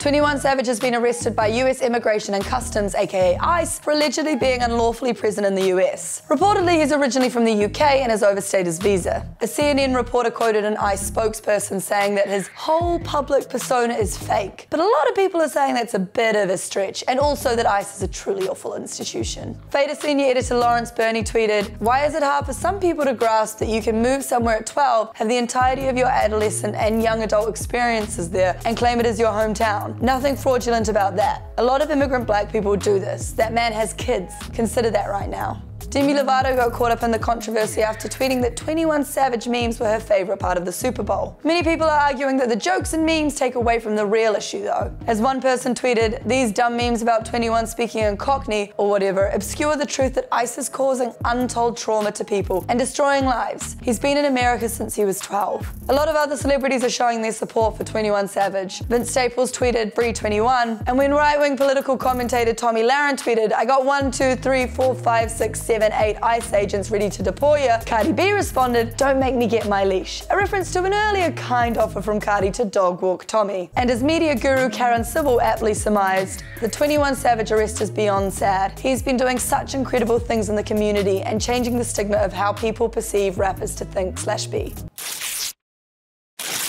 21 Savage has been arrested by US Immigration and Customs, aka ICE, for allegedly being unlawfully present in the US. Reportedly, he's originally from the UK and has overstayed his visa. A CNN reporter quoted an ICE spokesperson saying that his whole public persona is fake. But a lot of people are saying that's a bit of a stretch, and also that ICE is a truly awful institution. Fader senior editor Lawrence Burney tweeted, Why is it hard for some people to grasp that you can move somewhere at 12, have the entirety of your adolescent and young adult experiences there, and claim it as your hometown? Nothing fraudulent about that. A lot of immigrant black people do this. That man has kids. Consider that right now. Demi Lovato got caught up in the controversy after tweeting that 21 Savage memes were her favourite part of the Super Bowl. Many people are arguing that the jokes and memes take away from the real issue though. As one person tweeted, these dumb memes about 21 speaking in Cockney or whatever obscure the truth that ICE is causing untold trauma to people and destroying lives. He's been in America since he was 12. A lot of other celebrities are showing their support for 21 Savage. Vince Staples tweeted, Free 21, and when right-wing political commentator Tomi Lahren tweeted, I got 1, 2, 3, 4, 5, 6, 7, Seven eight ICE agents ready to deport you, Cardi B responded, Don't make me get my leash, a reference to an earlier kind offer from Cardi to dog walk Tomi. And as media guru Karen Civil aptly surmised, the 21 Savage arrest is beyond sad. He's been doing such incredible things in the community and changing the stigma of how people perceive rappers to think slash be.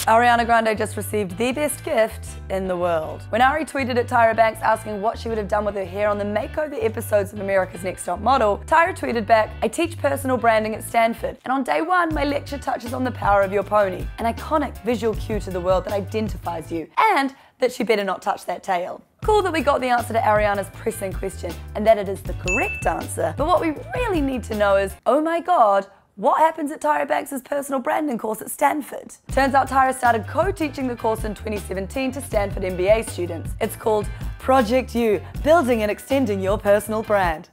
Ariana Grande just received the best gift in the world. When Ari tweeted at Tyra Banks asking what she would have done with her hair on the makeover episodes of America's Next Top Model, Tyra tweeted back, I teach personal branding at Stanford, and on day one, my lecture touches on the power of your pony, an iconic visual cue to the world that identifies you, and that she better not touch that tail. Cool that we got the answer to Ariana's pressing question, and that it is the correct answer. But what we really need to know is, oh my god, what happens at Tyra Banks' personal branding course at Stanford? Turns out Tyra started co-teaching the course in 2017 to Stanford MBA students. It's called Project You, Building and Extending Your Personal Brand.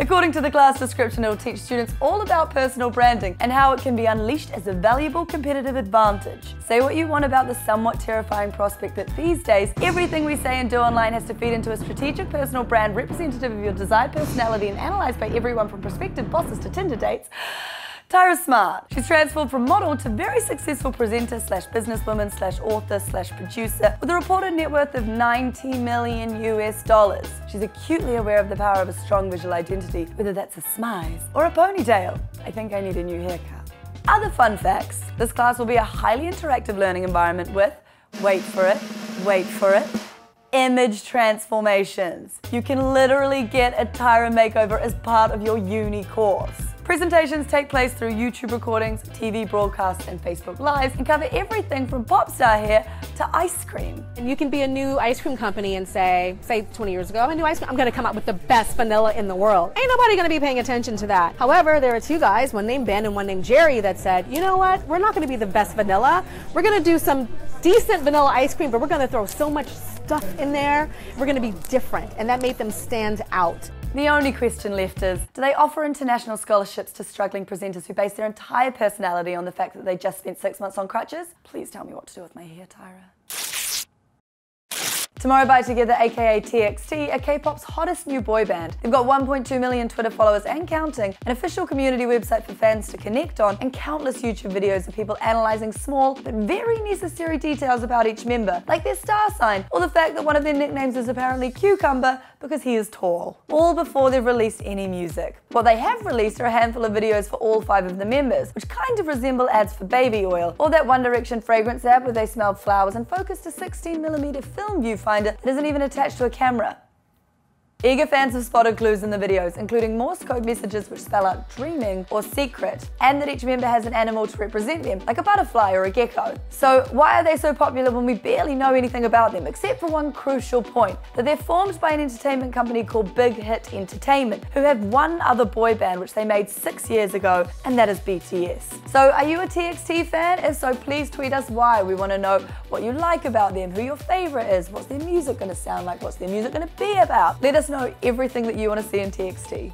According to the class description, it will teach students all about personal branding and how it can be unleashed as a valuable competitive advantage. Say what you want about the somewhat terrifying prospect that these days, everything we say and do online has to feed into a strategic personal brand representative of your desired personality and analyzed by everyone from prospective bosses to Tinder dates. Tyra's smart. She's transformed from model to very successful presenter slash businesswoman slash author slash producer with a reported net worth of 90 million US dollars. She's acutely aware of the power of a strong visual identity, whether that's a smize or a ponytail. I think I need a new haircut. Other fun facts. This class will be a highly interactive learning environment with, wait for it, wait for it, image transformations. You can literally get a Tyra makeover as part of your uni course. Presentations take place through YouTube recordings, TV broadcasts, and Facebook Lives and cover everything from pop star hair to ice cream. And you can be a new ice cream company and say, say 20 years ago, I'm a new ice cream, I'm gonna come up with the best vanilla in the world. Ain't nobody gonna be paying attention to that. However, there are two guys, one named Ben and one named Jerry, that said, you know what, we're not gonna be the best vanilla. We're gonna do some decent vanilla ice cream, but we're gonna throw so much stuff in there. We're gonna be different. And that made them stand out. The only question left is, do they offer international scholarships to struggling presenters who base their entire personality on the fact that they just spent six months on crutches? Please tell me what to do with my hair, Tyra. Tomorrow by Together, aka TXT, are K-pop's hottest new boy band. They've got 1.2 million Twitter followers and counting, an official community website for fans to connect on, and countless YouTube videos of people analysing small but very necessary details about each member, like their star sign, or the fact that one of their nicknames is apparently Cucumber because he is tall. All before they've released any music. What they have released are a handful of videos for all five of the members, which kind of resemble ads for baby oil, or that One Direction fragrance ad where they smelled flowers and focused a 16mm film viewfinder that isn't even attached to a camera. Eager fans have spotted clues in the videos, including Morse code messages which spell out dreaming or secret, and that each member has an animal to represent them, like a butterfly or a gecko. So why are they so popular when we barely know anything about them, except for one crucial point, that they're formed by an entertainment company called Big Hit Entertainment, who have one other boy band which they made six years ago, and that is BTS. So are you a TXT fan? If so, please tweet us why. We want to know what you like about them, who your favorite is, what's their music going to sound like, what's their music going to be about. Let us know everything that you want to see in TXT.